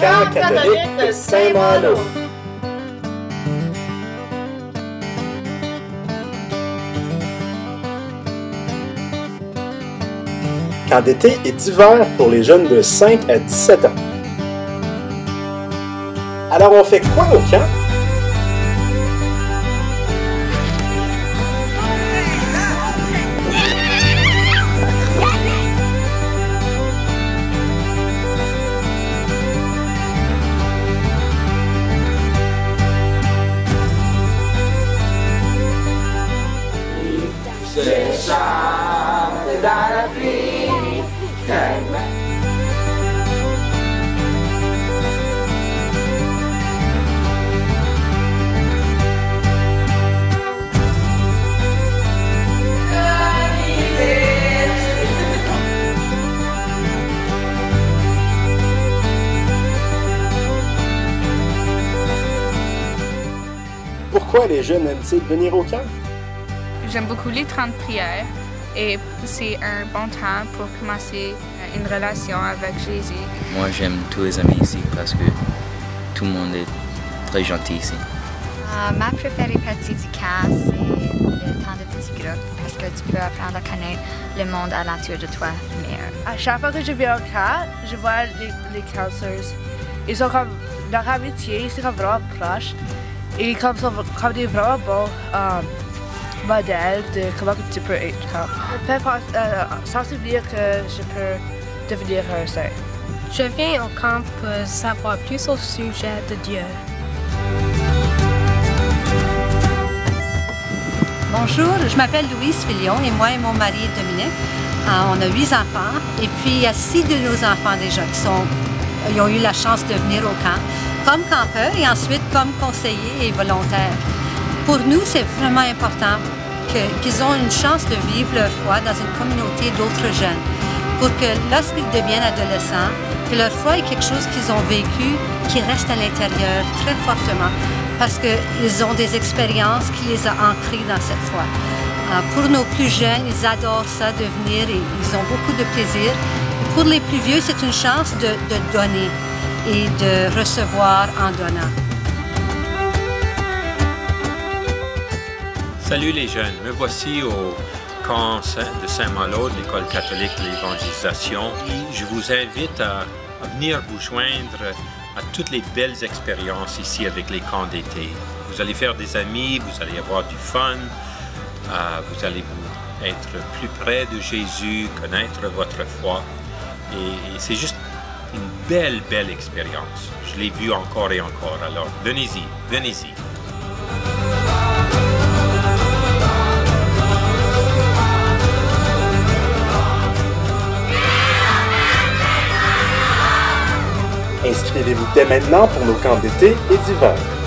Camp catholique de Saint-Malo. Camp d'été et d'hiver pour les jeunes de 5 à 17 ans. Alors on fait quoi au camp? Pourquoi les jeunes aiment-ils venir au camp? J'aime beaucoup les 30 prières et c'est un bon temps pour commencer une relation avec Jésus. Moi, j'aime tous les amis ici parce que tout le monde est très gentil ici. Euh, ma préférée partie du camp, c'est le temps de petits groupes parce que tu peux apprendre à connaître le monde alentour de toi meilleur. À chaque fois que je vais au camp, je vois les, les counselors. Ils sont comme, leur amitié, c'est comme vraiment proche. Et comme, sont comme des vraiment bons euh, de comment tu peux être. Euh, sans souvenir que je peux devenir un saint. Je viens au camp pour savoir plus au sujet de Dieu. Bonjour, je m'appelle Louise Filion et moi et mon mari Dominique, euh, on a huit enfants et puis il y a six de nos enfants déjà qui sont, ils ont eu la chance de venir au camp comme campeurs et ensuite comme conseillers et volontaires. Pour nous, c'est vraiment important qu'ils ont une chance de vivre leur foi dans une communauté d'autres jeunes pour que lorsqu'ils deviennent adolescents, que leur foi est quelque chose qu'ils ont vécu, qui reste à l'intérieur très fortement parce qu'ils ont des expériences qui les ont ancrées dans cette foi. Euh, pour nos plus jeunes, ils adorent ça, de venir et ils ont beaucoup de plaisir. Pour les plus vieux, c'est une chance de, de donner et de recevoir en donnant. Salut les jeunes, me voici au camp de Saint-Malo de l'École catholique de l'évangélisation. Je vous invite à, venir vous joindre à toutes les belles expériences ici avec les camps d'été. Vous allez faire des amis, vous allez avoir du fun, euh, vous allez vous être plus près de Jésus, connaître votre foi. Et, et c'est juste une belle, belle expérience. Je l'ai vu encore et encore. Alors, venez-y, venez-y. Inscrivez-vous dès maintenant pour nos camps d'été et d'hiver.